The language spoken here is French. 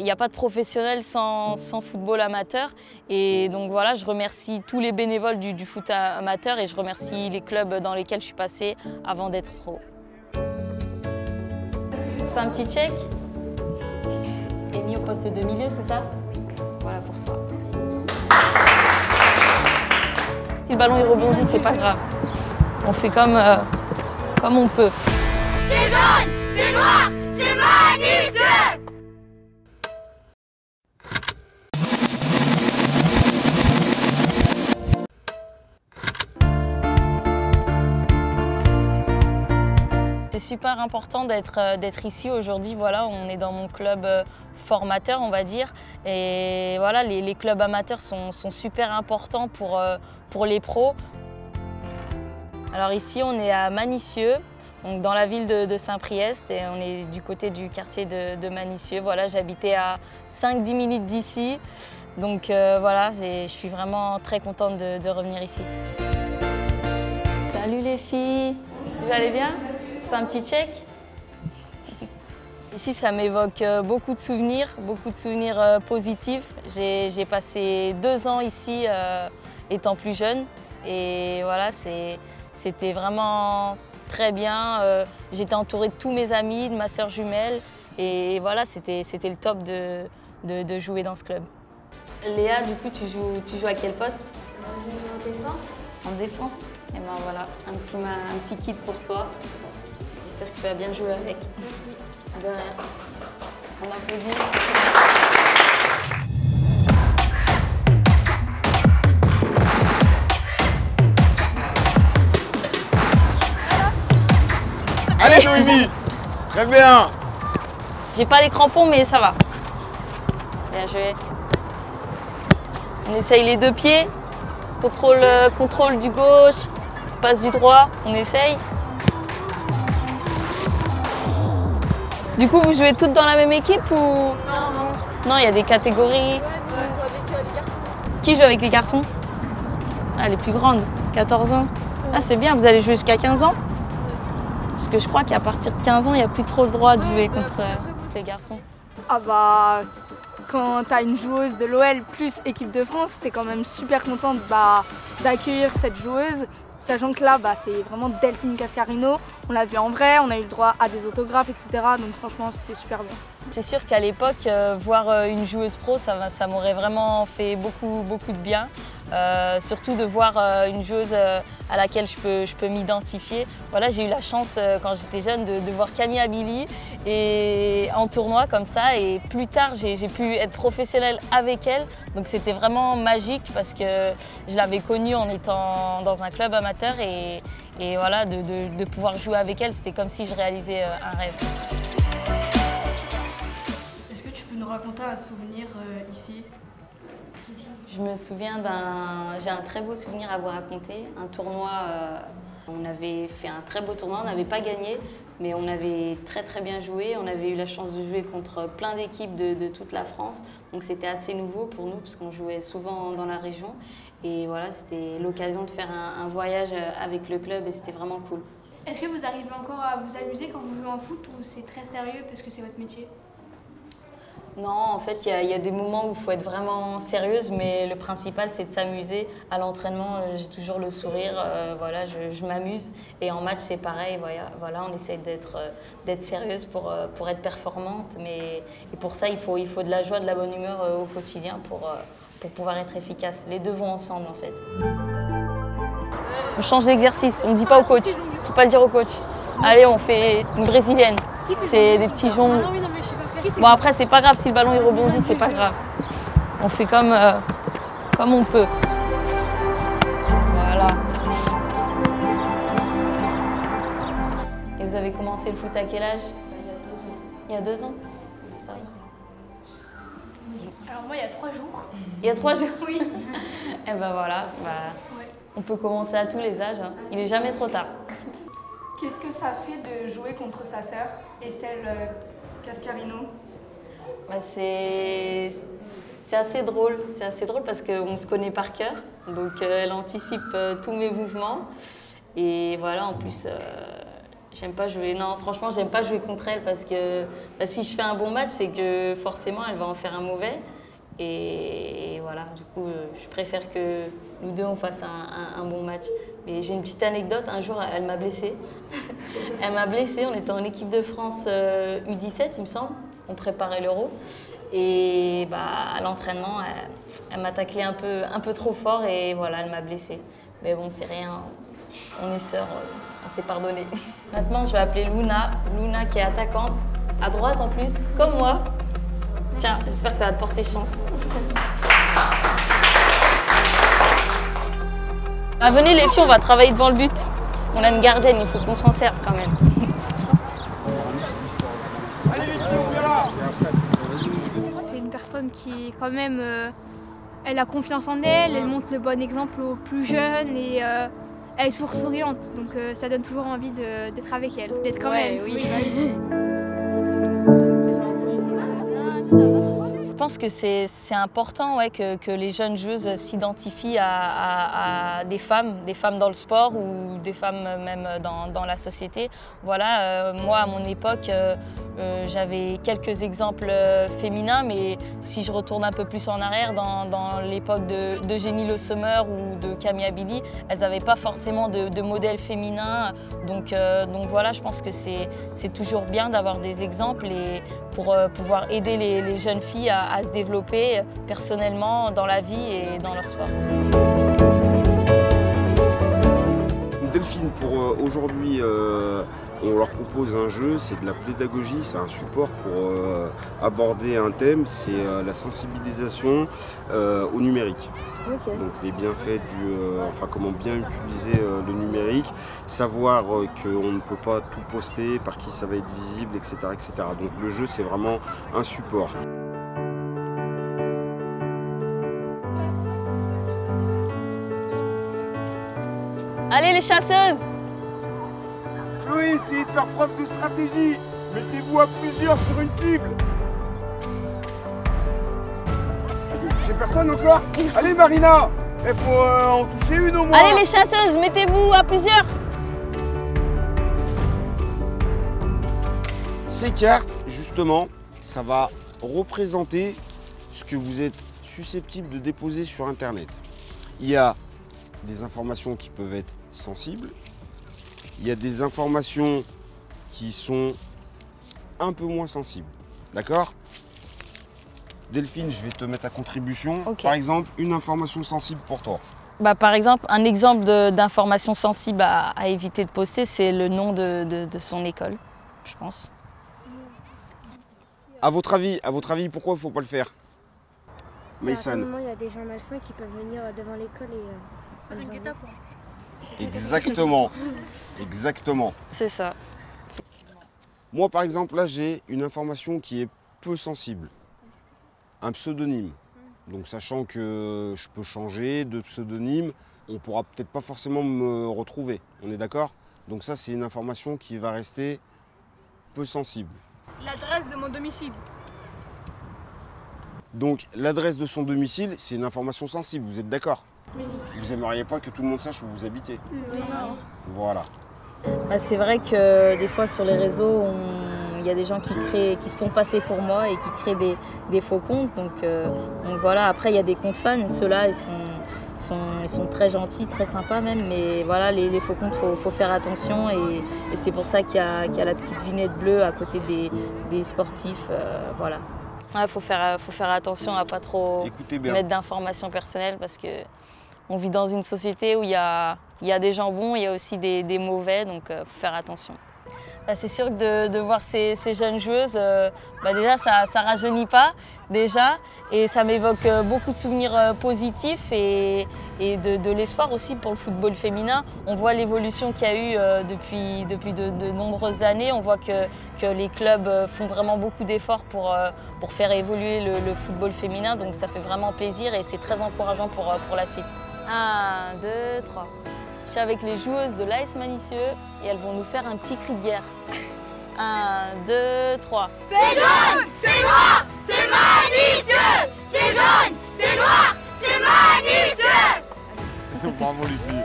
Il n'y a pas de professionnel sans, football amateur. Et donc voilà, je remercie tous les bénévoles du, foot amateur et je remercie les clubs dans lesquels je suis passée avant d'être pro. C'est pas un petit check Et mis au poste de milieu, c'est ça? Voilà pour toi. Si le ballon il rebondit, c'est pas grave. On fait comme, euh, comme on peut. C'est jaune, c'est noir, super important euh, d'être ici aujourd'hui. Voilà, on est dans mon club euh, formateur, on va dire. Et voilà, les, clubs amateurs sont, super importants pour, euh, pour les pros. Alors ici, on est à Manicieux, donc dans la ville de, Saint-Priest, et on est du côté du quartier de, de Manicieux. Voilà, j'habitais à 5-10 minutes d'ici. Donc voilà, je suis vraiment très contente de, de revenir ici. Salut les filles, vous allez bien? C'est un petit check Ici, ça m'évoque euh, beaucoup de souvenirs, beaucoup de souvenirs euh, positifs. J'ai passé deux ans ici euh, étant plus jeune et voilà, c'était vraiment très bien. J'étais entourée de tous mes amis, de ma sœur jumelle et voilà, c'était le top de, de, jouer dans ce club. Léa, du coup, tu joues, tu joues à quel poste? En défense. En défense? Et eh ben voilà, un petit, un petit kit pour toi. J'espère que tu vas bien jouer avec. Merci. De rien. On applaudit. Allez Noémie Très bien J'ai pas les crampons mais ça va. Bien joué. On essaye les deux pieds. Contrôle, euh, contrôle du gauche, passe du droit, on essaye. Du coup, vous jouez toutes dans la même équipe ou? Non, non. il y a des catégories. Qui joue avec les garçons? Ah, les plus grandes, 14 ans. Ah, c'est bien, vous allez jouer jusqu'à 15 ans? Parce que je crois qu'à partir de 15 ans, il n'y a plus trop le droit de jouer contre les garçons. Ah bah, quand tu as une joueuse de l'OL plus équipe de France, tu es quand même super contente bah, d'accueillir cette joueuse Sachant que là, bah, c'est vraiment Delphine Cascarino. On l'a vu en vrai, on a eu le droit à des autographes, etc. Donc franchement, c'était super bien. C'est sûr qu'à l'époque, euh, voir euh, une joueuse pro, ça, ça m'aurait vraiment fait beaucoup, beaucoup de bien. Euh, surtout de voir une joueuse à laquelle je peux, je peux m'identifier. Voilà, j'ai eu la chance quand j'étais jeune de, voir Camille Abili et en tournoi comme ça et plus tard j'ai pu être professionnelle avec elle donc c'était vraiment magique parce que je l'avais connue en étant dans un club amateur et, et voilà de, de, pouvoir jouer avec elle c'était comme si je réalisais un rêve. Est-ce que tu peux nous raconter un souvenir ici? Je me souviens d'un... J'ai un très beau souvenir à vous raconter. Un tournoi, euh, on avait fait un très beau tournoi, on n'avait pas gagné, mais on avait très très bien joué. On avait eu la chance de jouer contre plein d'équipes de, toute la France. Donc c'était assez nouveau pour nous, parce qu'on jouait souvent dans la région. Et voilà, c'était l'occasion de faire un, un voyage avec le club et c'était vraiment cool. Est-ce que vous arrivez encore à vous amuser quand vous jouez en foot ou c'est très sérieux parce que c'est votre métier? Non, en fait, il y, a des moments où il faut être vraiment sérieuse, mais le principal, c'est de s'amuser. À l'entraînement, euh, j'ai toujours le sourire, euh, voilà, je, m'amuse. Et en match, c'est pareil, voilà, on essaie d'être euh, sérieuse pour, pour être performante. Mais et pour ça, il faut, il faut de la joie, de la bonne humeur au quotidien pour, pour pouvoir être efficace. Les deux vont ensemble, en fait. On change d'exercice, on ne dit pas au coach. Il ne faut pas le dire au coach. Allez, on fait une brésilienne. C'est des petits joncs. Bon après c'est pas grave si le ballon il rebondit, c'est pas grave. On fait comme, euh, comme on peut. Voilà. Et vous avez commencé le foot à quel âge? Il y a deux ans. Ça Alors moi il y a trois jours. Il y a trois jours? Oui. Et eh ben voilà, bah, on peut commencer à tous les âges. Hein. Il n'est jamais trop tard. Qu'est-ce que ça fait de jouer contre sa sœur, Estelle euh, Cascarino bah, C'est assez drôle, c'est assez drôle parce qu'on se connaît par cœur, donc euh, elle anticipe euh, tous mes mouvements. Et voilà, en plus, J'aime pas jouer. Non, franchement, j'aime pas jouer contre elle parce que bah, si je fais un bon match, c'est que forcément, elle va en faire un mauvais. Et, voilà, du coup, euh, je préfère que nous deux, on fasse un bon match. Mais j'ai une petite anecdote. Un jour, elle m'a blessée. elle m'a blessée. On était en équipe de France U17, euh, il me semble. On préparait l'Euro. Et bah, à l'entraînement, elle, m'a taclé un peu, un peu trop fort et voilà, elle m'a blessée. Mais bon, c'est rien. On est sœurs, on s'est pardonné. Maintenant, je vais appeler Luna. Luna qui est attaquante, à droite en plus, comme moi. Tiens, j'espère que ça va te porter chance. Ah, venez les filles, on va travailler devant le but. On a une gardienne, il faut qu'on s'en serve quand même. C'est une personne qui quand même, euh, elle a confiance en elle, elle montre le bon exemple aux plus jeunes et euh, elle est toujours souriante. Donc euh, ça donne toujours envie d'être avec elle, d'être comme elle. Oui. Pense que c'est important que, les jeunes joueuses s'identifient à, des femmes, des femmes dans le sport ou des femmes même dans, la société. Voilà, euh, moi à mon époque, euh, euh, j'avais quelques exemples féminins, mais si je retourne un peu plus en arrière, dans, l'époque de, Jenny Le Sommer ou de Camille Abili, elles n'avaient pas forcément de, de modèle féminin. Donc, voilà, je pense que c'est toujours bien d'avoir des exemples et pour pouvoir aider les, jeunes filles à, se développer personnellement dans la vie et dans leur sport. Delphine, pour euh, aujourd'hui, euh, on leur propose un jeu, c'est de la pédagogie, c'est un support pour euh, aborder un thème, c'est la sensibilisation au numérique. Donc les bienfaits du, enfin comment bien utiliser le numérique, savoir qu'on ne peut pas tout poster, par qui ça va être visible, etc. etc. Donc le jeu c'est vraiment un support. Allez les chasseuses. Chloé, essayez de faire preuve de stratégie. Mettez-vous à plusieurs sur une cible. Vous touchez personne encore. Allez Marina. Il faut euh, en toucher une au moins. Allez les chasseuses, mettez-vous à plusieurs. Ces cartes, justement, ça va représenter ce que vous êtes susceptible de déposer sur Internet. Il y a des informations qui peuvent être sensibles. Il y a des informations qui sont un peu moins sensibles. D'accord? Delphine, je vais te mettre à contribution. Par exemple, une information sensible pour toi. Bah, par exemple, un exemple d'information sensible à, éviter de poster, c'est le nom de, son école, je pense. À votre avis, à votre avis, pourquoi il ne faut pas le faire? Maïsan. il y a des gens malsains qui peuvent venir devant l'école et euh, Exactement. Exactement. C'est ça. Moi, par exemple, là, j'ai une information qui est peu sensible. Un pseudonyme. Donc, sachant que je peux changer de pseudonyme, on pourra peut-être pas forcément me retrouver. On est d'accord? Donc, ça, c'est une information qui va rester peu sensible. L'adresse de mon domicile. Donc, l'adresse de son domicile, c'est une information sensible. Vous êtes d'accord? Vous aimeriez pas que tout le monde sache où vous habitez Non. Voilà. Bah, c'est vrai que des fois sur les réseaux, il y a des gens qui, créent, qui se font passer pour moi et qui créent des, faux comptes. Donc, euh, voilà, après il y a des comptes fans, ceux-là ils sont, ils sont, très gentils, très sympas même. Mais voilà, les, faux comptes, il faut, faire attention et, c'est pour ça qu'il y, a la petite vignette bleue à côté des, sportifs. Euh, voilà. Il faut, faire, faut faire attention à pas trop mettre d'informations personnelles parce que on vit dans une société où il y a, des gens bons, il y a aussi des, mauvais, donc il euh, faut faire attention. Bah, c'est sûr que de, voir ces, jeunes joueuses, euh, bah, déjà ça ne rajeunit pas déjà et ça m'évoque euh, beaucoup de souvenirs positifs et, de, l'espoir aussi pour le football féminin. On voit l'évolution qu'il y a eu depuis, de, nombreuses années. On voit que, les clubs font vraiment beaucoup d'efforts pour, faire évoluer le, football féminin donc ça fait vraiment plaisir et c'est très encourageant pour, pour la suite. 1, 2, 3. Je suis avec les joueuses de l'AS Manicieux et elles vont nous faire un petit cri de guerre. 1, 2, 3. C'est jaune, c'est noir, c'est Manicieux C'est jaune, c'est noir, c'est Manicieux Bravo les filles